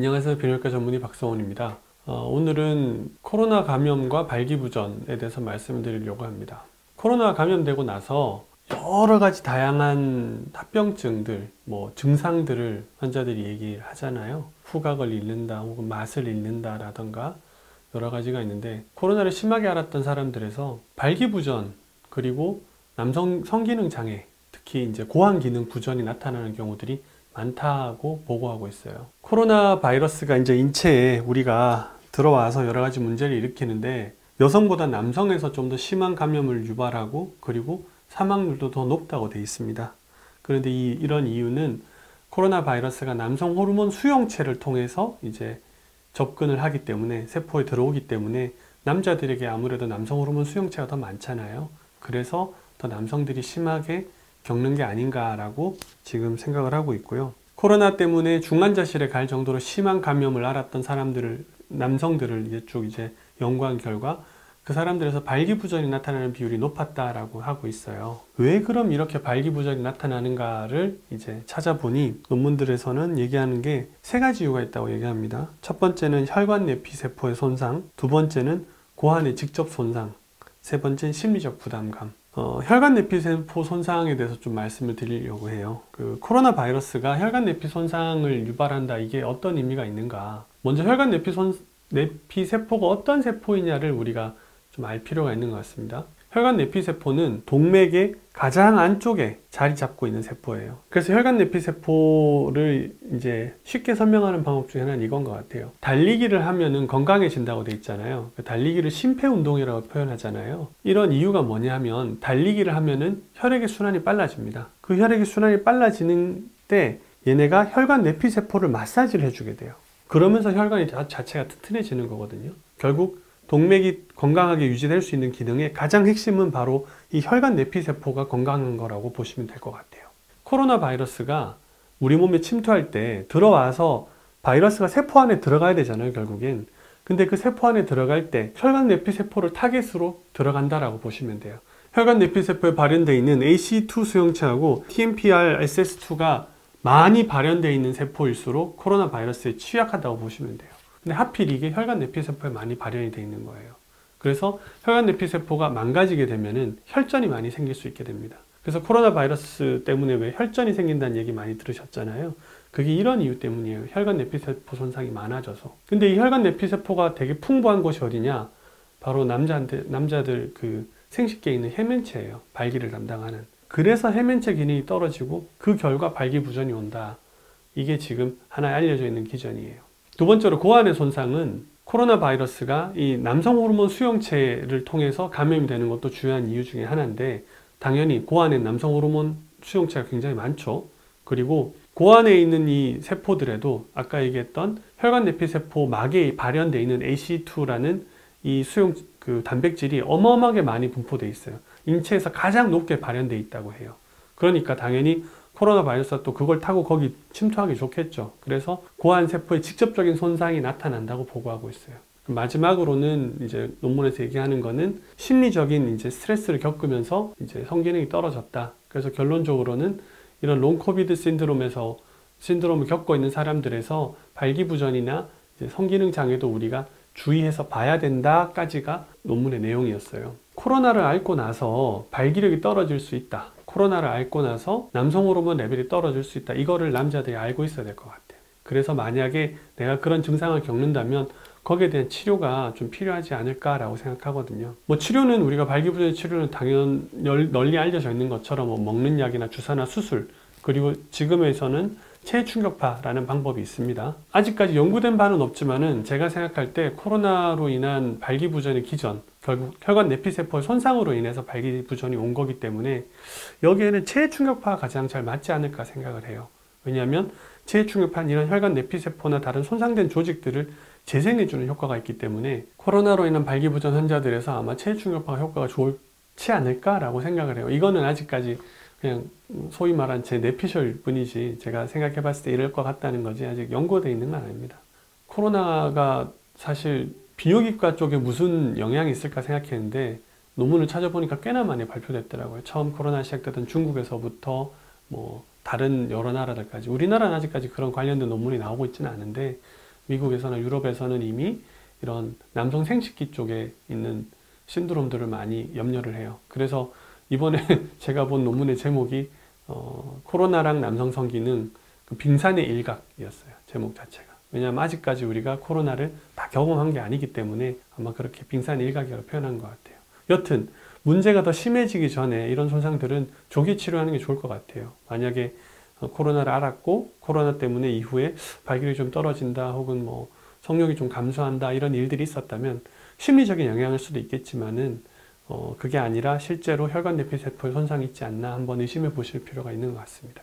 안녕하세요. 비뇨기과 전문의 박성원입니다. 어, 오늘은 코로나 감염과 발기부전에 대해서 말씀을 드리려고 합니다. 코로나 감염되고 나서 여러 가지 다양한 합병증들, 뭐 증상들을 환자들이 얘기를 하잖아요. 후각을 잃는다, 혹은 맛을 잃는다라던가 여러 가지가 있는데 코로나를 심하게 앓았던 사람들에서 발기부전 그리고 남성 성기능 장애, 특히 이제 고환 기능 부전이 나타나는 경우들이 많다고 보고하고 있어요. 코로나 바이러스가 이제 인체에 우리가 들어와서 여러 가지 문제를 일으키는데 여성보다 남성에서 좀 더 심한 감염을 유발하고 그리고 사망률도 더 높다고 되어 있습니다. 그런데 이, 이런 이유는 코로나 바이러스가 남성 호르몬 수용체를 통해서 이제 접근을 하기 때문에 세포에 들어오기 때문에 남자들에게 아무래도 남성 호르몬 수용체가 더 많잖아요. 그래서 더 남성들이 심하게 겪는 게 아닌가라고 지금 생각을 하고 있고요. 코로나 때문에 중환자실에 갈 정도로 심한 감염을 앓았던 사람들을 남성들을 이제 쭉 이제 연구한 결과 그 사람들에서 발기부전이 나타나는 비율이 높았다라고 하고 있어요. 왜 그럼 이렇게 발기부전이 나타나는가를 이제 찾아보니 논문들에서는 얘기하는 게 세 가지 이유가 있다고 얘기합니다. 첫 번째는 혈관 내피 세포의 손상, 두 번째는 고환의 직접 손상, 세 번째는 심리적 부담감. 어, 혈관 내피세포 손상에 대해서 좀 말씀을 드리려고 해요. 그 코로나 바이러스가 혈관 내피 손상을 유발한다. 이게 어떤 의미가 있는가? 먼저 혈관 내피 손, 내피세포가 어떤 세포이냐를 우리가 좀 알 필요가 있는 것 같습니다. 혈관 내피세포는 동맥의 가장 안쪽에 자리 잡고 있는 세포예요. 그래서 혈관 내피세포를 이제 쉽게 설명하는 방법 중에 하나는 이건 것 같아요. 달리기를 하면은 건강해진다고 돼 있잖아요. 그 달리기를 심폐운동이라고 표현하잖아요. 이런 이유가 뭐냐 하면 달리기를 하면은 혈액의 순환이 빨라집니다. 그 혈액의 순환이 빨라지는 때 얘네가 혈관 내피세포를 마사지를 해주게 돼요. 그러면서 혈관이 자체가 튼튼해지는 거거든요. 결국 동맥이 건강하게 유지될 수 있는 기능의 가장 핵심은 바로 이 혈관 내피세포가 건강한 거라고 보시면 될 것 같아요. 코로나 바이러스가 우리 몸에 침투할 때 들어와서 바이러스가 세포 안에 들어가야 되잖아요, 결국엔. 근데 그 세포 안에 들어갈 때 혈관 내피세포를 타겟으로 들어간다라고 보시면 돼요. 혈관 내피세포에 발현되어 있는 AC2 수용체하고 TMPR SS2가 많이 발현되어 있는 세포일수록 코로나 바이러스에 취약하다고 보시면 돼요. 근데 하필 이게 혈관 내피세포에 많이 발현이 되어 있는 거예요. 그래서 혈관 내피세포가 망가지게 되면은 혈전이 많이 생길 수 있게 됩니다. 그래서 코로나 바이러스 때문에 왜 혈전이 생긴다는 얘기 많이 들으셨잖아요. 그게 이런 이유 때문이에요. 혈관 내피세포 손상이 많아져서. 근데 이 혈관 내피세포가 되게 풍부한 곳이 어디냐? 바로 남자한테, 남자들 그 생식기에 있는 해면체예요. 발기를 담당하는. 그래서 해면체 기능이 떨어지고 그 결과 발기부전이 온다. 이게 지금 하나 알려져 있는 기전이에요. 두 번째로 고환의 손상은 코로나 바이러스가 이 남성 호르몬 수용체를 통해서 감염이 되는 것도 중요한 이유 중에 하나인데 당연히 고환에 남성 호르몬 수용체가 굉장히 많죠. 그리고 고환에 있는 이 세포들에도 아까 얘기했던 혈관 내피 세포 막에 발현되어 있는 AC2라는 이 수용 그 단백질이 어마어마하게 많이 분포되어 있어요. 인체에서 가장 높게 발현되어 있다고 해요. 그러니까 당연히 코로나 바이러스가 또 그걸 타고 거기 침투하기 좋겠죠. 그래서 고환 세포의 직접적인 손상이 나타난다고 보고하고 있어요. 마지막으로는 이제 논문에서 얘기하는 거는 심리적인 이제 스트레스를 겪으면서 이제 성기능이 떨어졌다. 그래서 결론적으로는 이런 long COVID 신드롬에서 신드롬을 겪고 있는 사람들에서 발기부전이나 성기능 장애도 우리가 주의해서 봐야 된다까지가 논문의 내용이었어요. 코로나를 앓고 나서 발기력이 떨어질 수 있다. 코로나를 앓고 나서 남성 호르몬 레벨이 떨어질 수 있다. 이거를 남자들이 알고 있어야 될 것 같아요. 그래서 만약에 내가 그런 증상을 겪는다면 거기에 대한 치료가 좀 필요하지 않을까라고 생각하거든요. 뭐 치료는 우리가 발기부전 치료는 당연 널리 알려져 있는 것처럼 뭐 먹는 약이나 주사나 수술 그리고 지금에서는 체충격파라는 방법이 있습니다. 아직까지 연구된 바는 없지만은 제가 생각할 때 코로나로 인한 발기부전의 기전, 결국 혈관 내피세포의 손상으로 인해서 발기부전이 온 거기 때문에 여기에는 체충격파가 가장 잘 맞지 않을까 생각을 해요. 왜냐하면 체충격파는 이런 혈관 내피세포나 다른 손상된 조직들을 재생해주는 효과가 있기 때문에 코로나로 인한 발기부전 환자들에서 아마 체충격파 효과가 좋지 않을까라고 생각을 해요. 이거는 아직까지 그냥 소위 말한 제 내피셜 뿐이지 제가 생각해 봤을 때 이럴 것 같다는 거지 아직 연구되어 있는 건 아닙니다. 코로나가 사실 비뇨기과 쪽에 무슨 영향이 있을까 생각했는데 논문을 찾아보니까 꽤나 많이 발표됐더라고요. 처음 코로나 시작되던 중국에서부터 뭐 다른 여러 나라들까지 우리나라는 아직까지 그런 관련된 논문이 나오고 있지는 않은데 미국에서나 유럽에서는 이미 이런 남성 생식기 쪽에 있는 신드롬들을 많이 염려를 해요. 그래서 이번에 제가 본 논문의 제목이 어, 코로나랑 남성 성기는 그 빙산의 일각이었어요. 제목 자체가. 왜냐하면 아직까지 우리가 코로나를 다 경험한 게 아니기 때문에 아마 그렇게 빙산의 일각이라고 표현한 것 같아요. 여튼 문제가 더 심해지기 전에 이런 손상들은 조기 치료하는 게 좋을 것 같아요. 만약에 어, 코로나를 알았고 코로나 때문에 이후에 발길이 좀 떨어진다 혹은 뭐 성욕이 좀 감소한다 이런 일들이 있었다면 심리적인 영향일 수도 있겠지만은 어, 그게 아니라 실제로 혈관 내피세포에 손상이 있지 않나 한번 의심해 보실 필요가 있는 것 같습니다.